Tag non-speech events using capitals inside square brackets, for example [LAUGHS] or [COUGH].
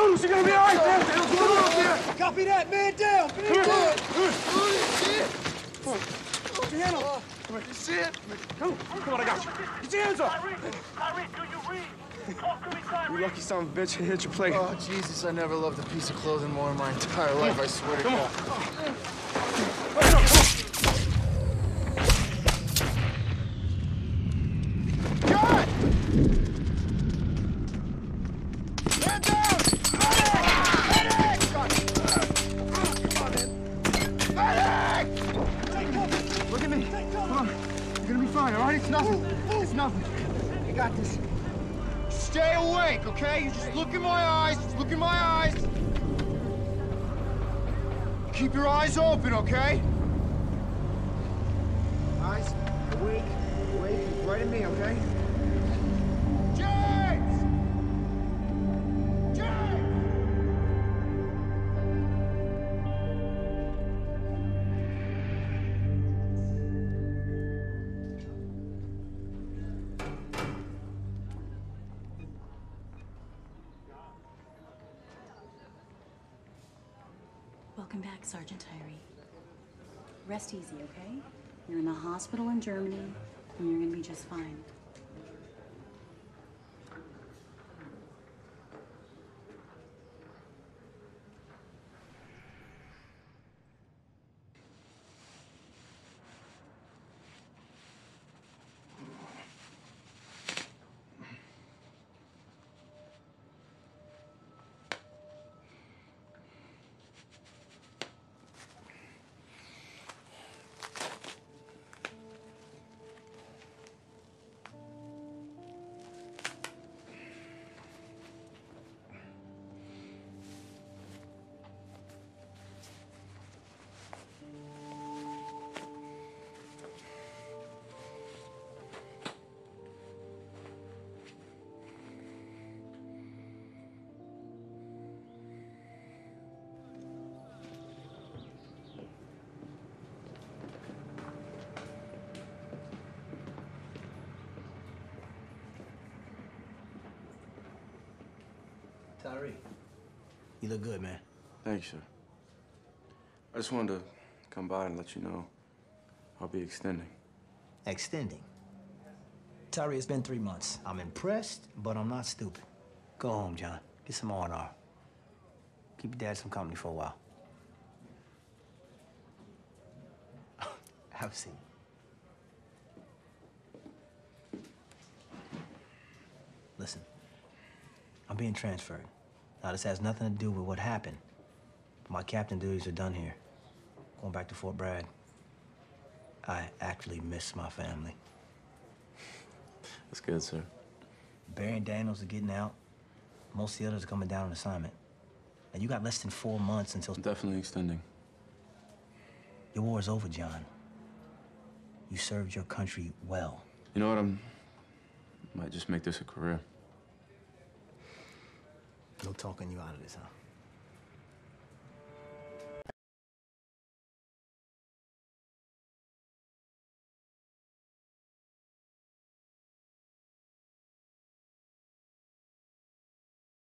Noodles, you're gonna be all right, man. What the hell's up here? Copy that, man down. Come here. Come on. Come here. You see it? Come on. I got you. Get your hands up. Tyree, do you read? Talk to me, Tyree. You lucky son of a bitch you hit your plate. Oh, Jesus, I never loved a piece of clothing more in my entire life, I swear to Come On. Come on. Gonna be fine, all right? It's nothing. It's nothing. You got this. Stay awake, okay? You just look in my eyes. Just look in my eyes. Keep your eyes open, okay? Eyes awake, awake, right at me, okay? Welcome back, Sergeant Tyree. Rest easy, okay? You're in the hospital in Germany, and you're gonna be just fine. Tyree, you look good, man. Thanks, sir. I just wanted to come by and let you know I'll be extending. Extending. Tyree, it's been three months. I'm impressed, but I'm not stupid. Go home, John. Get some R&R. Keep your dad some company for a while. [LAUGHS] Have a seat. Listen, I'm being transferred. Now, this has nothing to do with what happened. My captain duties are done here. Going back to Fort Bragg. I actually miss my family. That's good, sir. Barry and Daniels are getting out. Most of the others are coming down on assignment. And you got less than four months until I'm definitely extending. your war is over, John. You served your country well. You know what? I'm might just make this a career. No talking you out of this, huh?